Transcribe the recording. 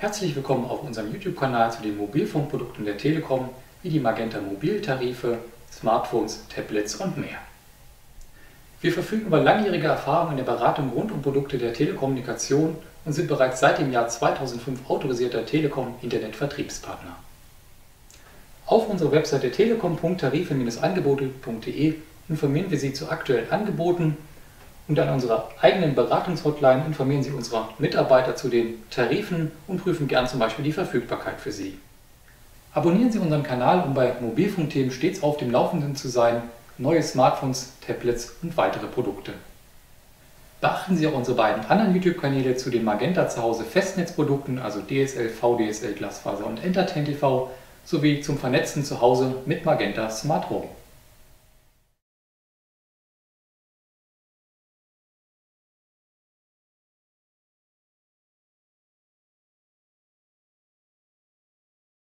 Herzlich willkommen auf unserem YouTube-Kanal zu den Mobilfunkprodukten der Telekom, wie die Magenta Mobiltarife, Smartphones, Tablets und mehr. Wir verfügen über langjährige Erfahrung in der Beratung rund um Produkte der Telekommunikation und sind bereits seit dem Jahr 2005 autorisierter Telekom-Internetvertriebspartner. Auf unserer Webseite telekom.tarife-angebote.de informieren wir Sie zu aktuellen Angeboten und an unserer eigenen Beratungshotline informieren Sie unsere Mitarbeiter zu den Tarifen und prüfen gern zum Beispiel die Verfügbarkeit für Sie. Abonnieren Sie unseren Kanal, um bei Mobilfunkthemen stets auf dem Laufenden zu sein neue Smartphones, Tablets und weitere Produkte. Beachten Sie auch unsere beiden anderen YouTube-Kanäle zu den Magenta Zuhause Festnetzprodukten, also DSL, VDSL, Glasfaser und Entertain TV, sowie zum vernetzten Zuhause mit Magenta Smart Home.